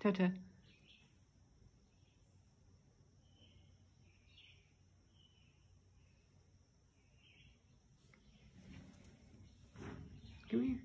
Ta-ta. Come here.